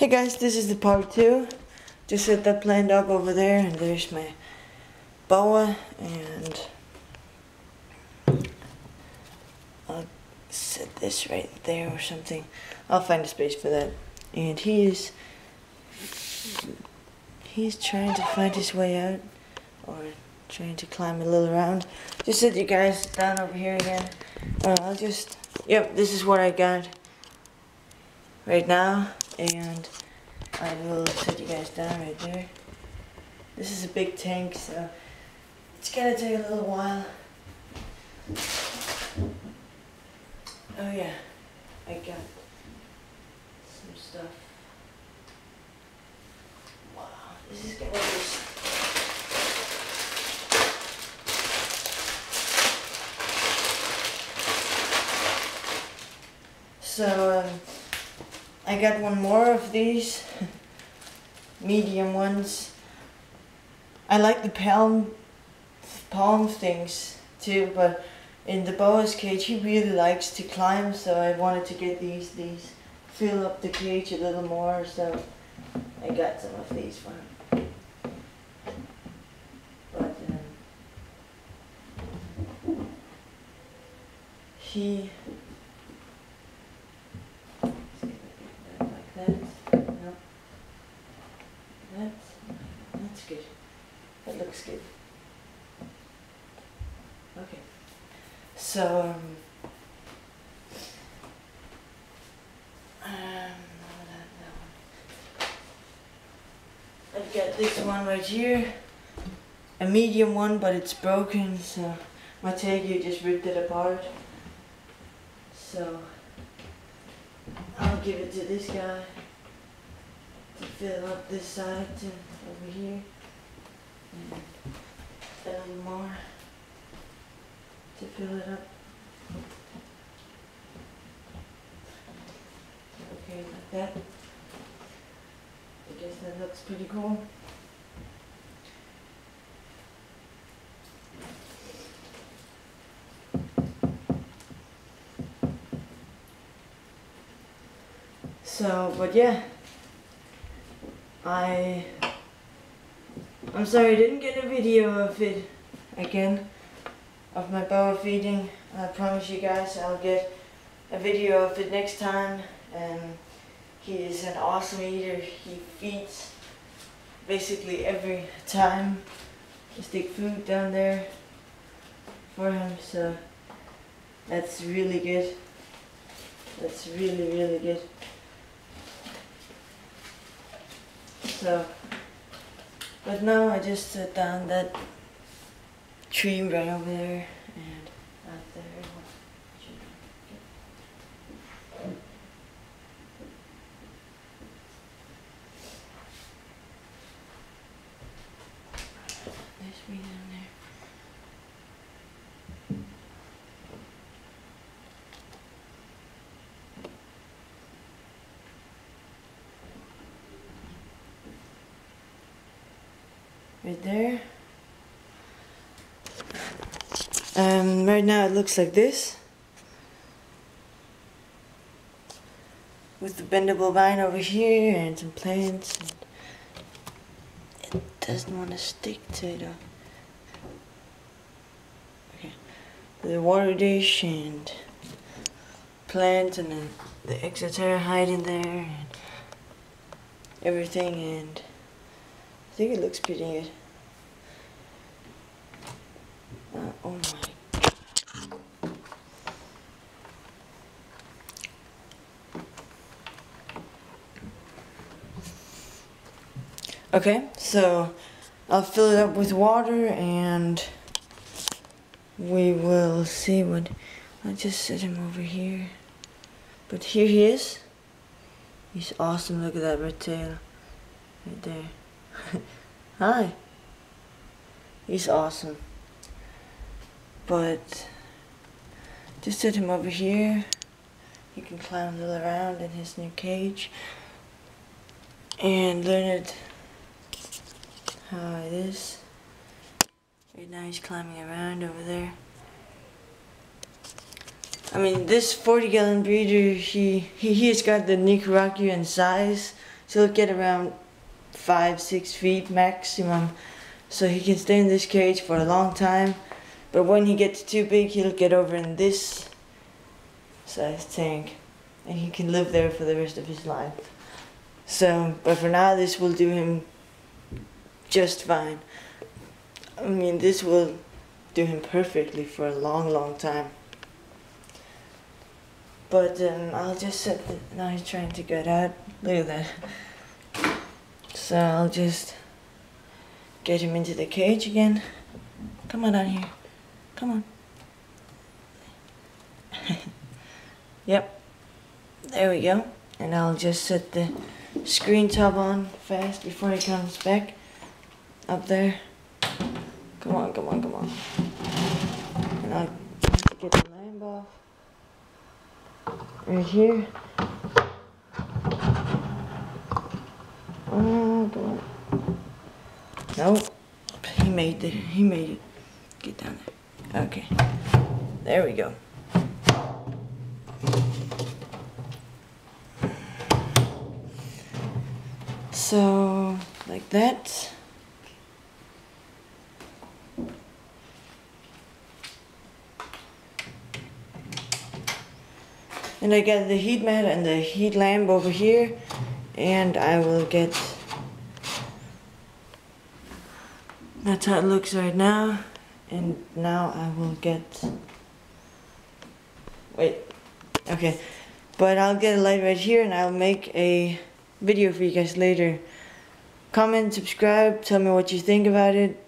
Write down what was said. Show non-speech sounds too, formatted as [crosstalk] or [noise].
Hey guys, this is the part two. Just set that plant up over there and there's my boa and I'll set this right there or something. I'll find a space for that. And he is he's trying to find his way out or trying to climb a little around. Just set you guys down over here again. Uh, I'll just yep, this is what I got right now and I will set you guys down right there. This is a big tank, so it's gonna take a little while. Oh yeah, I got some stuff. Wow, this is gonna be So, um, I got one more of these medium ones. I like the palm palm things too, but in the boa's cage he really likes to climb, so I wanted to get these these fill up the cage a little more, so I got some of these for him. But um, he looks good. Okay. So, um, um, I've got this one right here, a medium one, but it's broken, so my tegu just ripped it apart. So, I'll give it to this guy to fill up this side to over here and a little more to fill it up. Okay, like that. I guess that looks pretty cool. So, but yeah, I I'm sorry I didn't get a video of it again, of my boa feeding. I promise you guys I'll get a video of it next time. And he is an awesome eater. He feeds basically every time. I stick food down there for him, so that's really good. That's really, really good. So but now I just set down that tree right over there and out there. Right there. Um, right now it looks like this. With the bendable vine over here and some plants. And it doesn't want to stick to it. Okay. The water dish and plants and then the exoterra hide in there and everything and I think it looks pretty good. Uh, oh my. Okay, so I'll fill it up with water and we will see what, I'll just set him over here. But here he is. He's awesome, look at that red tail right there. Hi. He's awesome. But just set him over here. He can climb a little around in his new cage. And learn it how it is. Right now he's climbing around over there. I mean, this 40 gallon breeder, he, he, he has got the Nicaraguan size So he'll get around five, six feet maximum. So he can stay in this cage for a long time. But when he gets too big, he'll get over in this size tank. And he can live there for the rest of his life. So, but for now, this will do him just fine. I mean, this will do him perfectly for a long, long time. But um, I'll just set the. Now he's trying to get out. Look at that. So I'll just get him into the cage again. Come on down here. Come on. [laughs] yep. There we go. And I'll just set the screen top on fast before he comes back up there. Come on, come on, come on. And I'll get the lamp off. Right here. On. Nope. He made it. He made it. Get down there. Okay. There we go. So, like that. And I got the heat mat and the heat lamp over here. And I will get... That's how it looks right now. And now I will get... Wait. Okay. But I'll get a light right here and I'll make a video for you guys later. Comment, subscribe, tell me what you think about it.